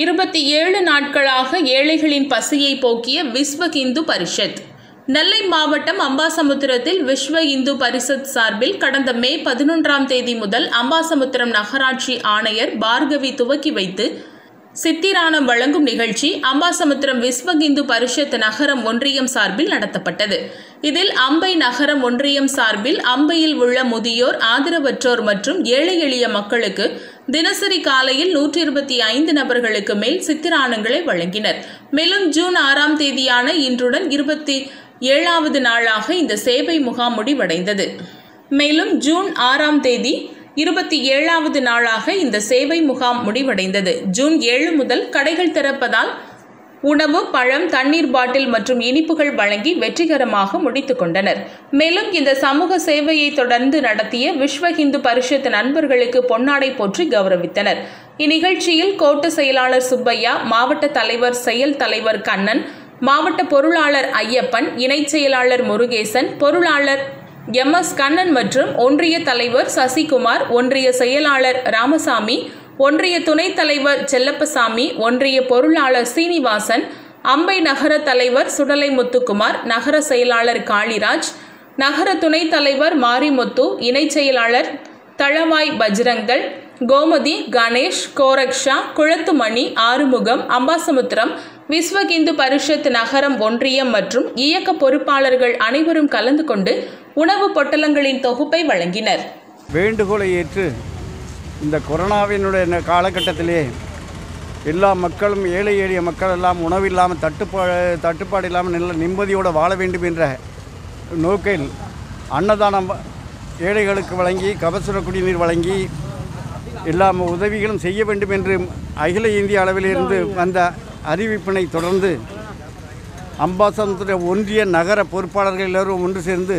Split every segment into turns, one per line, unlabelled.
இருபத்தி ஏழு நாட்களாக ஏழைகளின் பசியை போக்கிய விஸ்வ இந்து பரிஷத். நெல்லை மாவட்டம் அம்பாசமுத்திரத்தில் விஸ்வ இந்து பரிஷத் சார்பில் கடந்த மே பதினொன்றாம் தேதி முதல் அம்பாசமுத்திரம் நகராட்சி ஆணையர் பார்கவி துவக்கி வைத்து சித்திரானம் வழங்கும் நிகழ்ச்சி அம்பாசமுத்திரம் விஸ்வ இந்து பரிஷத் நகரம் ஒன்றியம் சார்பில் நடத்தப்பட்டது. இதில் அம்பை நகரம் ஒன்றியம் சார்பில் அம்பையில் உள்ள முதியோர் ஆதரவற்றோர் மற்றும் ஏழை எளிய மக்களுக்கு தினசரி காலையில் நூற்றி இருபத்தி ஐந்து நபர்களுக்கு மேல் சித்திரானங்களை வழங்கினர். மேலும் ஜூன் ஆறாம் தேதியான இன்றுடன் இருபத்தி ஏழாவது நாளாக இந்த சேவை முகாம் முடிவடைந்தது மேலும் ஜூன் ஆறாம் தேதி இருபத்தி ஏழாவது நாளாக இந்த சேவை முகாம் முடிவடைந்தது. ஜூன் ஏழு முதல் கடைகள் திறப்பதால் உணவு பழம் தண்ணீர் பாட்டில் மற்றும் இனிப்புகள் வழங்கி வெற்றிகரமாக முடித்துக் கொண்டனர். மேலும் இந்த சமூக சேவையை தொடர்ந்து நடத்திய விஸ்வ இந்து பரிஷத் நண்பர்களுக்கு பொன்னாடை போற்றி கௌரவித்தனர். இந்நிகழ்ச்சியில் கோட்ட செயலாளர் சுப்பையா மாவட்ட தலைவர் செயல் தலைவர் கண்ணன் மாவட்ட பொருளாளர் ஐயப்பன் இணைச் செயலாளர் முருகேசன் பொருளாளர் எம் எஸ் கண்ணன் மற்றும் ஒன்றிய தலைவர் சசிகுமார் ஒன்றிய செயலாளர் ராமசாமி ஒன்றிய துணைத் தலைவர் செல்லப்பசாமி ஒன்றிய பொருளாளர் சீனிவாசன் அம்பை நகர தலைவர் சுடலை முத்துக்குமார் நகர செயலாளர் காளிராஜ் நகர துணைத் தலைவர் மாரிமுத்து இணைச் செயலாளர் தளவாய் பஜ்ரங்கல் கோமதி கணேஷ் கோரக்ஷா குளத்துமணி ஆறுமுகம் அம்பாசமுத்திரம் விஸ்வகிந்து பரிஷத் நகரம் ஒன்றியம் மற்றும் இயக்க பொறுப்பாளர்கள் அனைவரும் கலந்து கொண்டு உணவுப் பொட்டலங்களின் தொகுப்பை வழங்கினர்.
வேண்டுகோளை ஏற்று இந்த கொரோனாவினுடைய காலகட்டத்திலே எல்லா மக்களும் ஏழை எளிய மக்கள் எல்லாம் உணவில்லாமல் தட்டுப்பாடு தட்டுப்பாடு இல்லாமல் நல்ல நிம்மதியோடு வாழ வேண்டும் என்ற நோக்கில் அன்னதானம் ஏழைகளுக்கு வழங்கி கபசுர குடிநீர் வழங்கி எல்லா உதவிகளும் செய்ய வேண்டும் என்று அகில இந்திய அளவிலிருந்து வந்த அறிவிப்பினை தொடர்ந்து அம்பாசமுத்திர ஒன்றிய நகர பொறுப்பாளர்கள் எல்லோரும் ஒன்று சேர்ந்து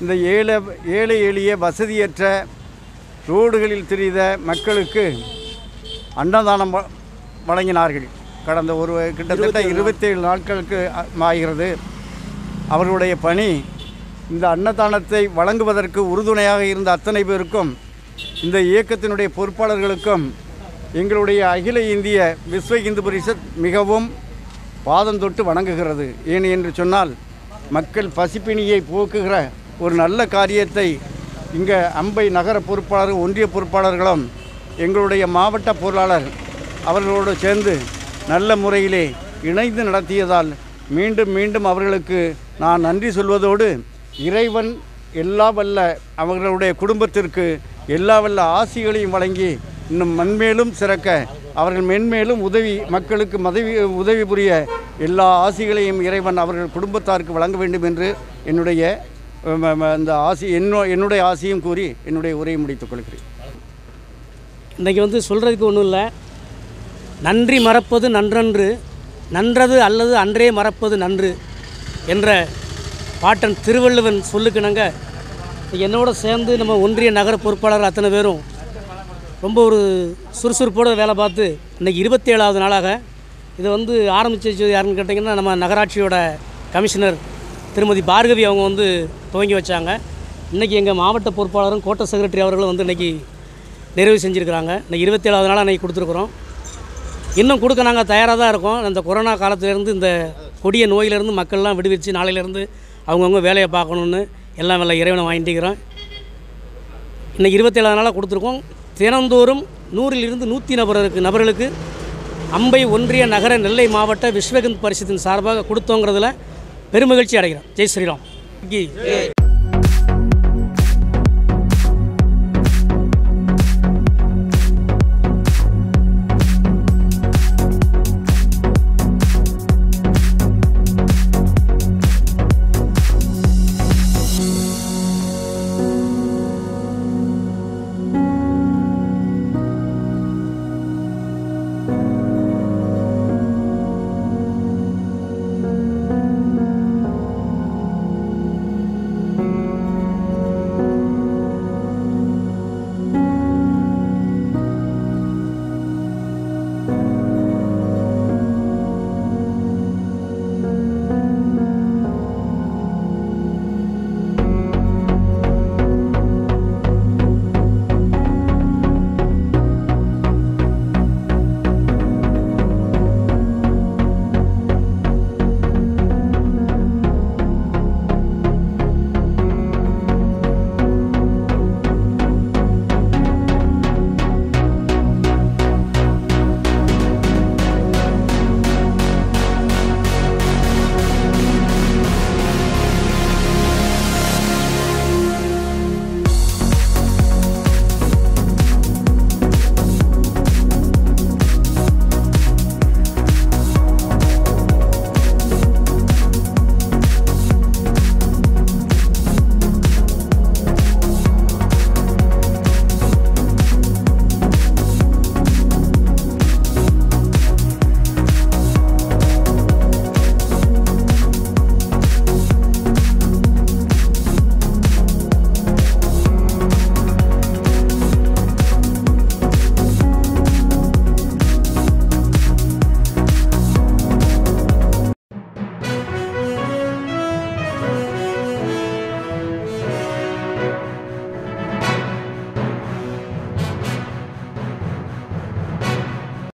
இந்த ஏழை ஏழை எளிய வசதியற்ற ரோடுகளில் தெரிந்த மக்களுக்கு அன்னதானம் வழங்கினார்கள். கடந்த ஒரு கிட்டத்தட்ட இருபத்தேழு நாட்களுக்கு ஆகிறது அவர்களுடைய பணி இந்த அன்னதானத்தை வழங்குவதற்கு உறுதுணையாக இருந்த அத்தனை பேருக்கும் இந்த இயக்கத்தினுடைய பொறுப்பாளர்களுக்கும் எங்களுடைய அகில இந்திய விஸ்வ இந்து பரிஷத் மிகவும் பாதம் தொட்டு வணங்குகிறது. ஏன் என்று சொன்னால் மக்கள் பசிப்பிணியை போக்குகிற ஒரு நல்ல காரியத்தை இங்கே அம்பை நகர பொறுப்பாளர் ஒன்றிய பொறுப்பாளர்களும் எங்களுடைய மாவட்ட பொருளாளர் அவர்களோடு சேர்ந்து நல்ல முறையிலே இணைந்து நடத்தியதால் மீண்டும் மீண்டும் அவர்களுக்கு நான் நன்றி சொல்வதோடு இறைவன் எல்லா வல்ல அவர்களுடைய குடும்பத்திற்கு எல்லா வல்ல ஆசிகளையும் வழங்கி இன்னும் மண்மேலும் சிறக்க அவர்கள் மென்மேலும் உதவி மக்களுக்கு மதவி உதவி புரிய எல்லா ஆசிகளையும் இறைவன் அவர்கள் குடும்பத்தாருக்கு வழங்க வேண்டும் என்று என்னுடைய இந்த ஆசி என்னோ என்னுடைய ஆசையும் கூறி என்னுடைய உரையை முடித்துக் கொள்கிறேன்.
இன்றைக்கி வந்து சொல்கிறதுக்கு ஒன்றும் இல்லை. நன்றி மறப்பது நன்றன்று நன்றது அல்லது அன்றே மறப்பது நன்று என்ற பாட்டன் திருவள்ளுவன் சொல்லுக்கிணங்க என்னோட சேர்ந்து நம்ம ஒன்றிய நகர பொறுப்பாளர் அத்தனை பேரும் ரொம்ப ஒரு சுறுசுறுப்போடு வேலை பார்த்து இன்றைக்கி இருபத்தேழாவது நாளாக இதை வந்து ஆரம்பித்து யாருன்னு கேட்டிங்கன்னா நம்ம நகராட்சியோட கமிஷனர் திருமதி பார்கவி அவங்க வந்து துவங்கி வச்சாங்க. இன்றைக்கி எங்கள் மாவட்ட பொறுப்பாளரும் கோட்ட செக்ரட்டரி அவர்களும் வந்து இன்றைக்கி நிறைவு செஞ்சுருக்கிறாங்க. இன்றைக்கி இருபத்தேழாவது நாளாக இன்றைக்கி கொடுத்துருக்குறோம். இன்னும் கொடுக்க நாங்கள் தயாராக தான் இருக்கோம். இந்த கொரோனா காலத்திலேருந்து இந்த கொடிய நோயிலேருந்து மக்கள்லாம் விடுவிச்சு நாளையிலேருந்து அவங்கவுங்க வேலையை பார்க்கணுன்னு எல்லாம் வேலை இறைவனை வாங்கிட்டுக்கிறோம். இன்னைக்கு இருபத்தேழாவது நாளாக கொடுத்துருக்கோம். தினந்தோறும் நூறிலிருந்து நூற்றி நபருக்கு நபர்களுக்கு அம்பை ஒன்றிய நகர நெல்லை மாவட்ட விஸ்வகந்த் பரிஷத்தின் சார்பாக கொடுத்தோங்கிறதுல பெருமகிழ்ச்சி அடைகிறோம். ஜெய் ஸ்ரீராம்.